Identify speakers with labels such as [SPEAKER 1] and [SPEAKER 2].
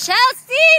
[SPEAKER 1] Chelsea,